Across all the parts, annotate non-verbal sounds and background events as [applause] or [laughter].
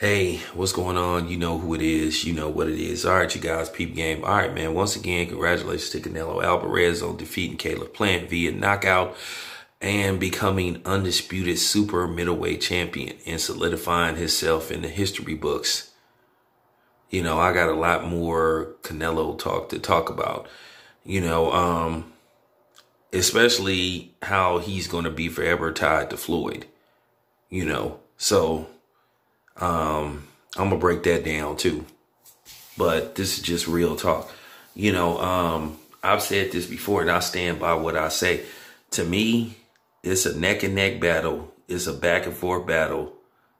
Hey, what's going on? You know who it is. You know what it is. All right, you guys, peep game. All right, man. Once again, congratulations to Canelo Alvarez on defeating Caleb Plant via knockout and becoming undisputed super middleweight champion and solidifying himself in the history books. You know, I got a lot more Canelo talk to talk about. You know, um, especially how he's going to be forever tied to Floyd. You know, so um, I'm gonna break that down too. But this is just real talk. You know, um, I've said this before and I stand by what I say. To me, it's a neck and neck battle. It's a back and forth battle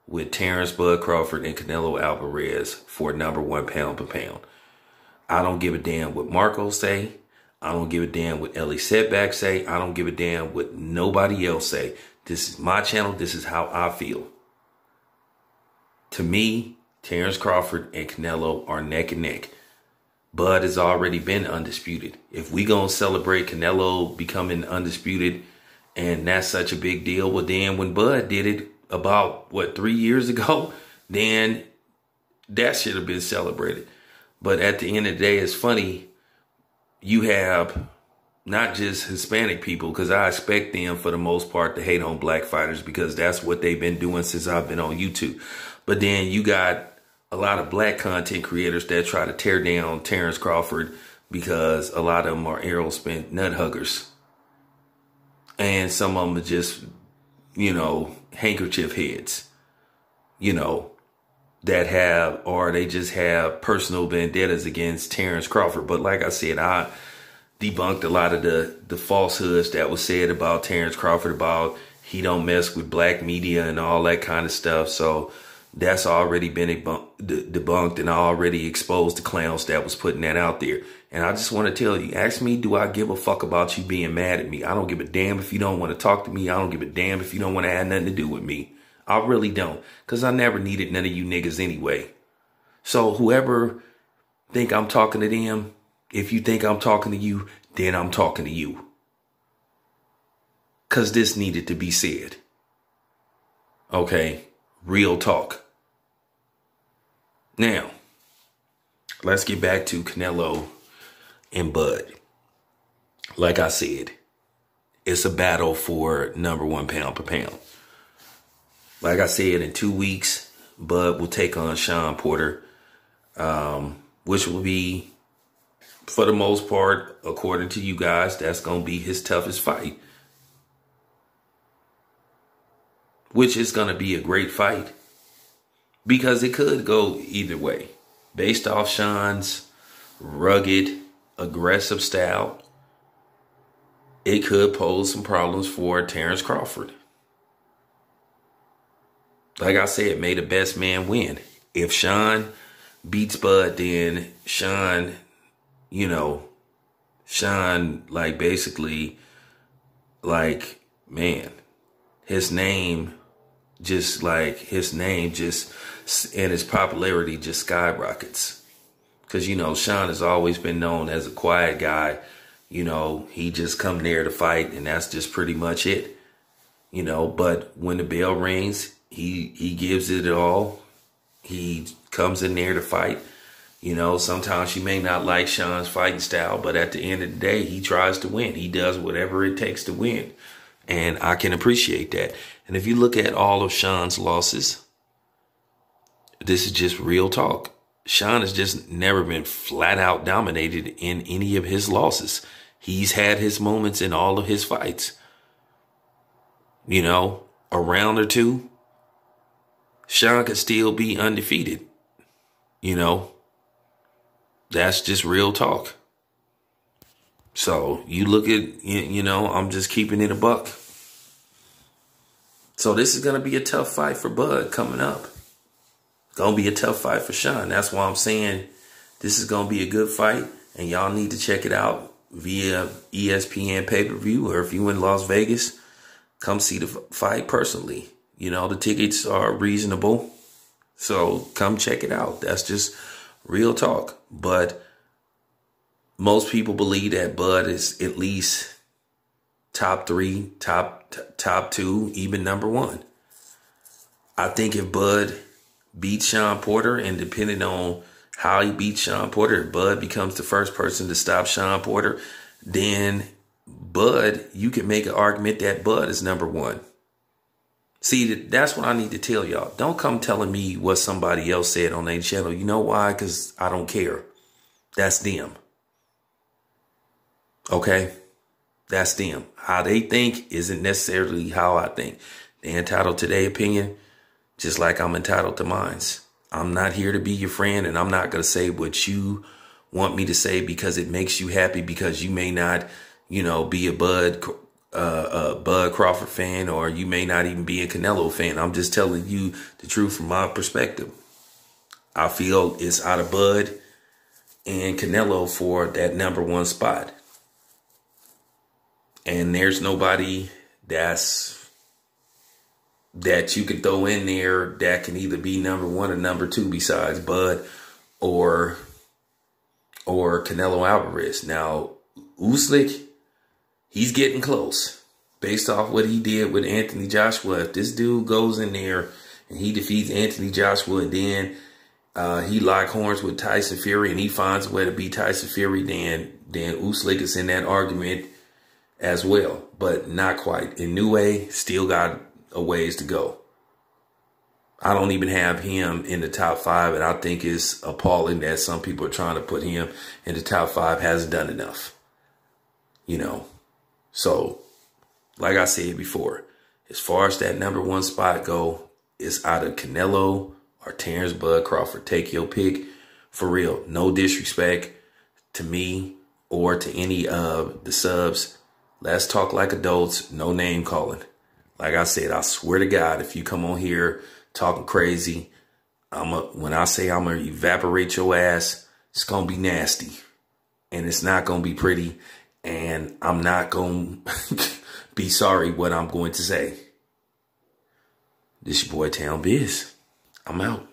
with Terrence Bud Crawford and Canelo Alvarez for number one pound per pound. I don't give a damn what Marco say. I don't give a damn what Ellie Seckbach say. I don't give a damn what nobody else say. This is my channel. This is how I feel. To me, Terrence Crawford and Canelo are neck and neck. Bud has already been undisputed. If we gonna celebrate Canelo becoming undisputed, and that's such a big deal, well then when Bud did it about what three years ago, [laughs] then that should have been celebrated. But at the end of the day, it's funny. You have not just Hispanic people, because I expect them for the most part to hate on black fighters because that's what they've been doing since I've been on YouTube. But then you got a lot of black content creators that try to tear down Terrence Crawford because a lot of them are Errol Spence nut huggers. And some of them are just, you know, handkerchief heads, you know, that have, or they just have personal vendettas against Terrence Crawford. But like I said, I debunked a lot of the, the falsehoods that was said about Terrence Crawford about he don't mess with black media and all that kind of stuff. So, that's already been debunked and already exposed the clowns that was putting that out there. And I just want to tell you, ask me, do I give a fuck about you being mad at me? I don't give a damn if you don't want to talk to me. I don't give a damn if you don't want to have nothing to do with me. I really don't. Cause I never needed none of you niggas anyway. So whoever think I'm talking to them, if you think I'm talking to you, then I'm talking to you. Cause this needed to be said. Okay. Real talk. Now, let's get back to Canelo and Bud. Like I said, it's a battle for number one pound per pound. Like I said, in two weeks, Bud will take on Shawn Porter, um, which will be, for the most part, according to you guys, that's going to be his toughest fight. which is going to be a great fight because it could go either way based off Shawn's rugged, aggressive style. It could pose some problems for Terrence Crawford. Like I said, may the best man win. If Shawn beats Bud, then Shawn, you know, Shawn, like basically, like, man, his name just like his name just and his popularity just skyrockets. Cause you know, Shawn has always been known as a quiet guy. You know, he just come there to fight and that's just pretty much it. You know, but when the bell rings, he he gives it all. He comes in there to fight. You know, sometimes you may not like Shawn's fighting style, but at the end of the day, he tries to win. He does whatever it takes to win. And I can appreciate that. And if you look at all of Shawn's losses, this is just real talk. Shawn has just never been flat out dominated in any of his losses. He's had his moments in all of his fights. You know, a round or two, Shawn could still be undefeated. You know, that's just real talk. So you look at, you know, I'm just keeping it a buck. So this is going to be a tough fight for Bud coming up. Going to be a tough fight for Shawn. That's why I'm saying this is going to be a good fight. And y'all need to check it out via ESPN pay-per-view. Or if you in Las Vegas, come see the fight personally. You know, the tickets are reasonable. So come check it out. That's just real talk. But most people believe that Bud is at least top three, top top two, even number one. I think if Bud beats Shawn Porter, and depending on how he beats Shawn Porter, Bud becomes the first person to stop Shawn Porter, then Bud, you can make an argument that Bud is number one. See, that's what I need to tell y'all. Don't come telling me what somebody else said on their channel. You know why? Because I don't care. That's them. Okay? That's them. How they think isn't necessarily how I think. They're entitled to their opinion, just like I'm entitled to mine's. I'm not here to be your friend, and I'm not going to say what you want me to say because it makes you happy because you may not, you know, be a Bud uh, a Bud Crawford fan, or you may not even be a Canelo fan. I'm just telling you the truth from my perspective. I feel it's out of Bud and Canelo for that number one spot. And there's nobody that's that you can throw in there that can either be number one or number two besides Bud or or Canelo Alvarez. Now, Usyk he's getting close based off what he did with Anthony Joshua. If this dude goes in there and he defeats Anthony Joshua and then uh, he lock horns with Tyson Fury and he finds a way to beat Tyson Fury, then then Usyk is in that argument as well, but not quite. Inoue, still got a ways to go. I don't even have him in the top five, and I think it's appalling that some people are trying to put him in the top five. Hasn't done enough, you know. So, like I said before, as far as that number one spot go, it's either Canelo or Terrence Bud Crawford. Take your pick. For real, no disrespect to me or to any of the subs. Let's talk like adults. No name calling. Like I said, I swear to God, if you come on here talking crazy, I'm a, when I say I'm gonna evaporate your ass, it's gonna be nasty, and it's not gonna be pretty, and I'm not going [laughs] to be sorry what I'm going to say. This your boy Town Biz. I'm out.